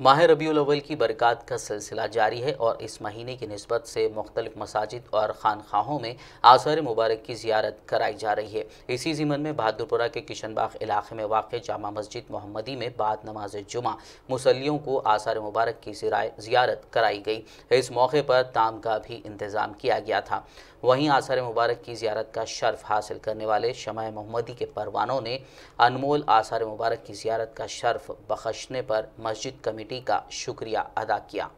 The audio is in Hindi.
माह रबी अव्वल की बरक़ात का सिलसिला जारी है और इस महीने की नस्बत से मुख्तलिफ़ मसाजिद और खानखाहों में आसार मुबारक की जियारत कराई जा रही है। इसी ज़िमन में बहादुरपुरा के किशनबाग इलाके में वाक़ जामा मस्जिद मोहम्मदी में बाद नमाज़ जुमा मुसलियों को आसार मुबारक की जियारत कराई गई। इस मौके पर ताम का भी इंतज़ाम किया गया था। वहीं आसार मुबारक की जियारत का शर्फ हासिल करने वाले शमा मोहम्मदी के परवानों ने अनमोल आसार मुबारक की जियारत का शर्फ बख्शने पर मस्जिद कमेटी का शुक्रिया अदा किया।